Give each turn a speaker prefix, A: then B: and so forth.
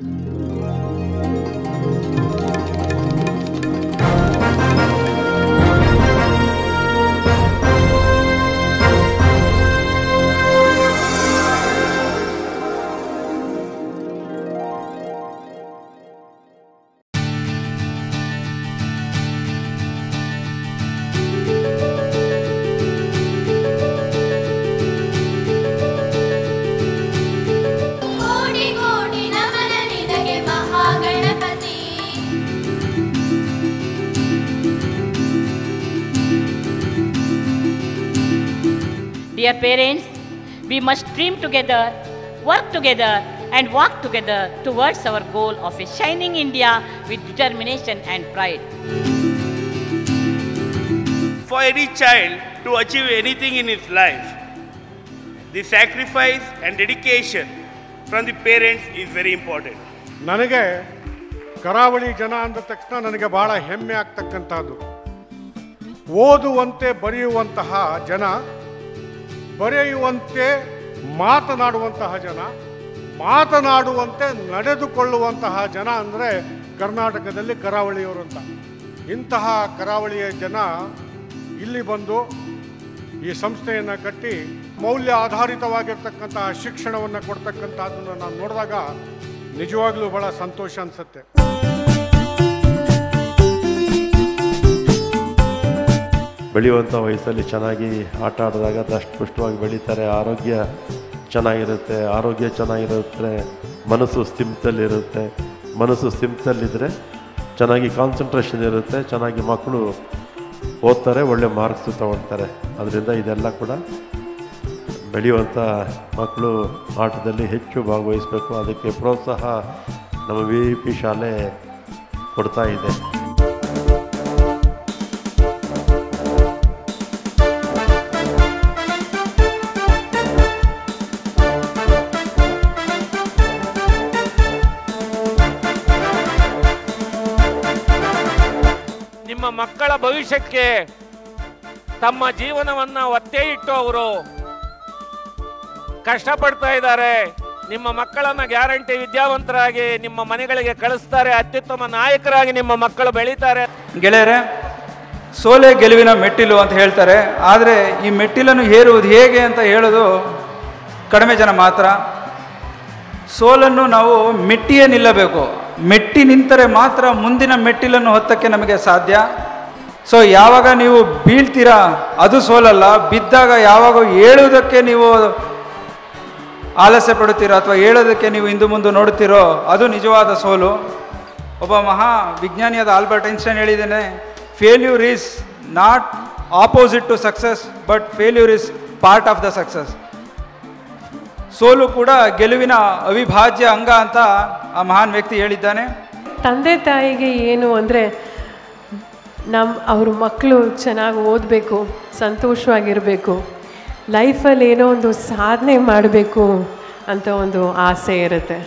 A: Música
B: Dear parents, we must dream together, work together, and walk together towards our goal of a shining India with determination and pride.
C: For any child to achieve anything in his life, the sacrifice and dedication from the parents is very important.
D: ನನಗೆ ಕರಾವಳಿ ಜನ ಅಂದ ತಕ್ಷಣ ನನಗೆ ಬಹಳ ಹೆಮ್ಮೆ ಆಗ್ತಕ್ಕಂಥದ್ದು ಓದುವಂತೆ ಬರೆಯುವಂತಹ ಜನ ಬರೆಯುವಂತೆ ಮಾತನಾಡುವಂತಹ ಜನ, ಮಾತನಾಡುವಂತೆ ನಡೆದುಕೊಳ್ಳುವಂತಹ ಜನ ಅಂದರೆ ಕರ್ನಾಟಕದಲ್ಲಿ ಕರಾವಳಿಯವರು ಅಂತ. ಇಂತಹ ಕರಾವಳಿಯ ಜನ ಇಲ್ಲಿ ಬಂದು ಈ ಸಂಸ್ಥೆಯನ್ನು ಕಟ್ಟಿ ಮೌಲ್ಯ ಆಧಾರಿತವಾಗಿರ್ತಕ್ಕಂತಹ ಶಿಕ್ಷಣವನ್ನು ಕೊಡ್ತಕ್ಕಂಥದ್ದನ್ನು ನಾನು ನೋಡಿದಾಗ ನಿಜವಾಗ್ಲೂ ಬಹಳ ಸಂತೋಷ ಅನಿಸುತ್ತೆ.
E: ಬೆಳೆಯುವಂಥ ವಯಸ್ಸಲ್ಲಿ ಚೆನ್ನಾಗಿ ಆಟ ಆಡಿದಾಗ ದಷ್ಟಪುಷ್ಟವಾಗಿ ಬೆಳೀತಾರೆ. ಆರೋಗ್ಯ ಚೆನ್ನಾಗಿರುತ್ತೆ ಆರೋಗ್ಯ ಚೆನ್ನಾಗಿರುತ್ತೆ, ಮನಸ್ಸು ಸ್ಥಿಮಿತಲ್ಲಿರುತ್ತೆ. ಮನಸ್ಸು ಸ್ಥಿಮಿತಲ್ಲಿದ್ದರೆ ಚೆನ್ನಾಗಿ ಕಾನ್ಸಂಟ್ರೇಷನ್ ಇರುತ್ತೆ, ಚೆನ್ನಾಗಿ ಮಕ್ಕಳು ಓದ್ತಾರೆ, ಒಳ್ಳೆ ಮಾರ್ಕ್ಸು ತಗೊಳ್ತಾರೆ. ಅದರಿಂದ ಇದೆಲ್ಲ ಕೂಡ ಬೆಳೆಯುವಂಥ ಮಕ್ಕಳು ಆಟದಲ್ಲಿ ಹೆಚ್ಚು ಭಾಗವಹಿಸಬೇಕು. ಅದಕ್ಕೆ ಪ್ರೋತ್ಸಾಹ ನಮ್ಮ ವಿ ಪಿ ಶಾಲೆ ಕೊಡ್ತಾ ಇದೆ.
F: ಮಕ್ಕಳ ಭವಿಷ್ಯಕ್ಕೆ ತಮ್ಮ ಜೀವನವನ್ನ ಒತ್ತೆ ಇಟ್ಟು ಅವರು ಕಷ್ಟಪಡ್ತಾ ಇದ್ದಾರೆ. ನಿಮ್ಮ ಮಕ್ಕಳನ್ನ ಗ್ಯಾರಂಟಿ ವಿದ್ಯಾವಂತರಾಗಿ ನಿಮ್ಮ ಮನೆಗಳಿಗೆ ಕಳಿಸ್ತಾರೆ. ಅತ್ಯುತ್ತಮ ನಾಯಕರಾಗಿ ನಿಮ್ಮ ಮಕ್ಕಳು ಬೆಳೀತಾರೆ.
G: ಗೆಳೆಯರೇ, ಸೋಲೆ ಗೆಲುವಿನ ಮೆಟ್ಟಿಲು ಅಂತ ಹೇಳ್ತಾರೆ. ಆದರೆ ಈ ಮೆಟ್ಟಿಲನ್ನು ಏರುವುದು ಹೇಗೆ ಅಂತ ಹೇಳೋದು ಕಡಿಮೆ ಜನ ಮಾತ್ರ. ಸೋಲನ್ನು ನಾವು ಮೆಟ್ಟಿಯೇ ನಿಲ್ಲಬೇಕು. ಮೆಟ್ಟಿ ನಿಂತರೆ ಮಾತ್ರ ಮುಂದಿನ ಮೆಟ್ಟಿಲನ್ನು ಹೊತ್ತಕ್ಕೆ ನಮಗೆ ಸಾಧ್ಯ. ಸೊ ಯಾವಾಗ ನೀವು ಬೀಳ್ತೀರಾ, ಅದು ಸೋಲಲ್ಲ, ಬಿದ್ದಾಗ ಯಾವಾಗ ಏಳುವುದಕ್ಕೆ ನೀವು ಆಲಸ್ಯ ಪಡುತ್ತೀರೋ ಅಥವಾ ಹೇಳೋದಕ್ಕೆ ನೀವು ಇಂದು ಮುಂದೆ ನೋಡುತ್ತೀರೋ, ಅದು ನಿಜವಾದ ಸೋಲು. ಒಬ್ಬ ಮಹಾ ವಿಜ್ಞಾನಿಯಾದ ಆಲ್ಬರ್ಟ್ ಐನ್ಸ್ಟೈನ್ ಹೇಳಿದ್ದೇನೆ failure is not opposite to success but failure is part of the success ಸೋಲು ಕೂಡ ಗೆಲುವಿನ ಅವಿಭಾಜ್ಯ ಅಂಗ ಅಂತ ಆ ಮಹಾನ್ ವ್ಯಕ್ತಿ ಹೇಳಿದ್ದಾನೆ.
H: ತಂದೆ ತಾಯಿಗೆ ಏನು ಅಂದರೆ ನಮ್ಮ ಅವ್ರ ಮಕ್ಕಳು ಚೆನ್ನಾಗಿ ಓದಬೇಕು, ಸಂತೋಷವಾಗಿರಬೇಕು ಲೈಫಲ್ಲಿ ಏನೋ ಒಂದು ಸಾಧನೆ ಮಾಡಬೇಕು ಅಂತ ಒಂದು ಆಸೆ ಇರುತ್ತೆ.